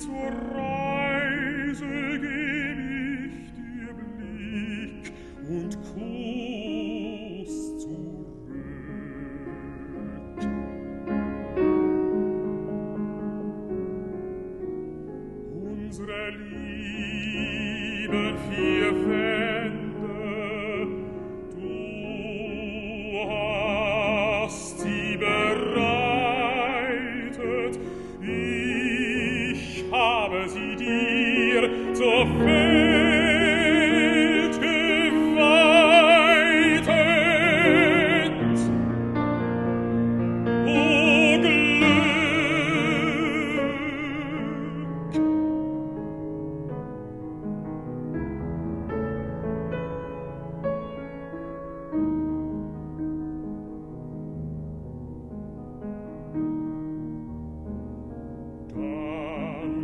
zur Reise geb ich und Kuss zurück. Unsere Liebe fiel dir zur Fee.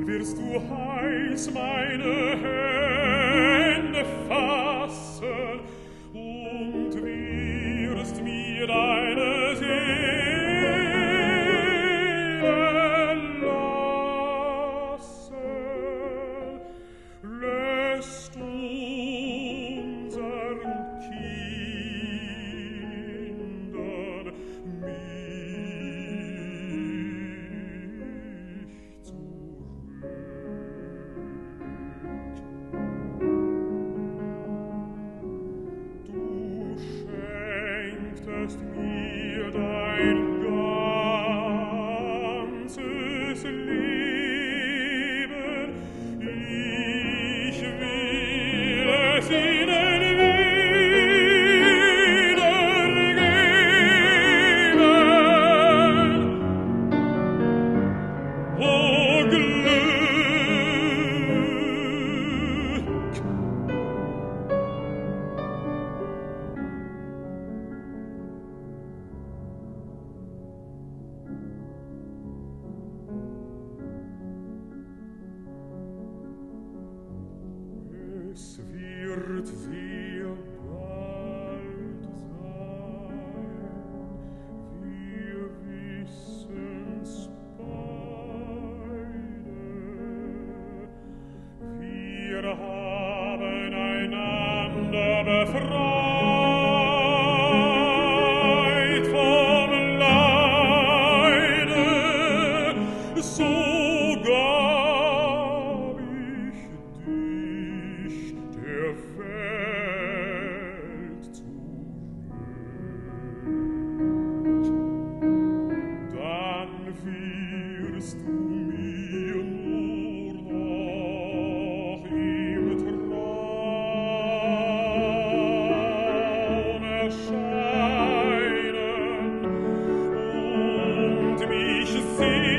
wirst du heiß meine Hände falten. gibest mir dein see.